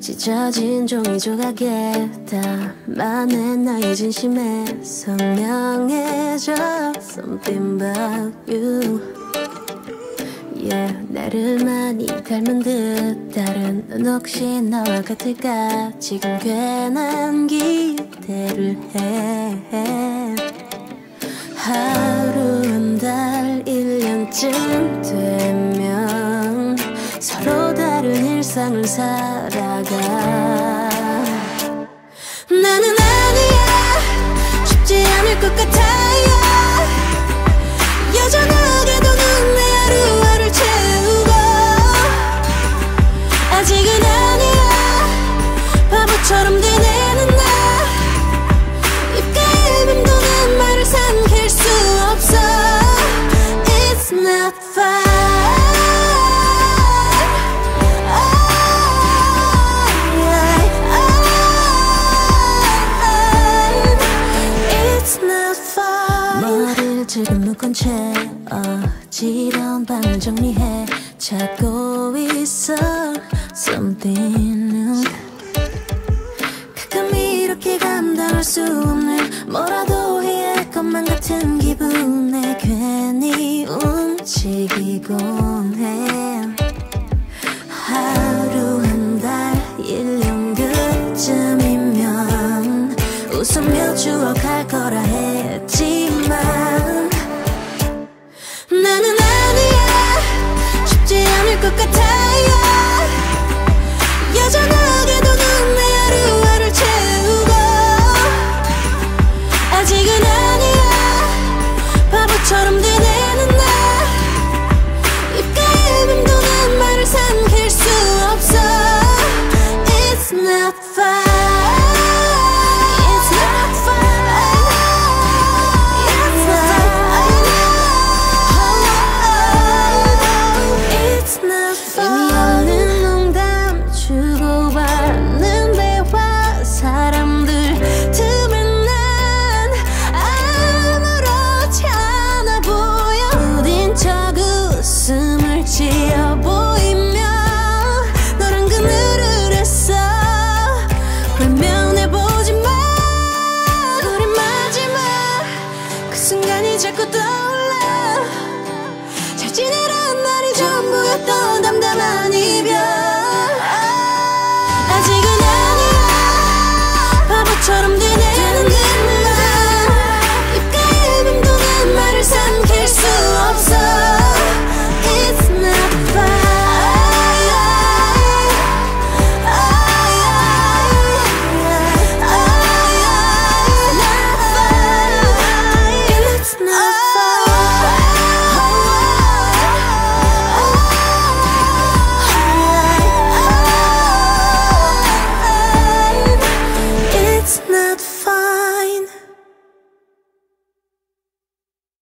찢어진 종이 조각에 담아낸 나의 진심에 선명해져. Something about you. Yeah, 나를 많이 닮은 듯. 다른 넌 혹시 나와 같을까? 지금 괜한 기대를 해 일상을 살아가. 나는 아니야. 쉽지 않을 것 같아요. 여전하게도 넌내 하루하루를 채우고. 아직은 아니야. 바보처럼 지금 묶은 채 어지러운 밤을 정리해. 찾고 있어. Something new 가끔 이렇게 감당할 수 없는 뭐라도 해야 할 것만 같은 기분에 괜히 움직이곤 해. 하루 한 달 1년 그쯤이면 웃으며 추억할 거라 했 것 같아요. 여전히 don't